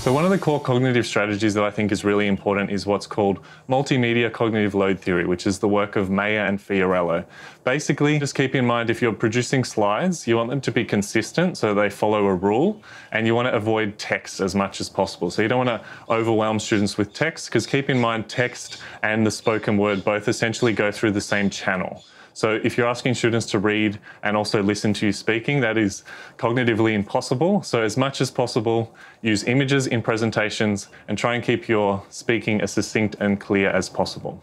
So one of the core cognitive strategies that I think is really important is what's called multimedia cognitive load theory, which is the work of Mayer and Fiorella. Basically, just keep in mind if you're producing slides, you want them to be consistent so they follow a rule, and you want to avoid text as much as possible. So you don't want to overwhelm students with text, because keep in mind text and the spoken word both essentially go through the same channel. So if you're asking students to read and also listen to you speaking, that is cognitively impossible. So as much as possible, use images in presentations and try and keep your speaking as succinct and clear as possible.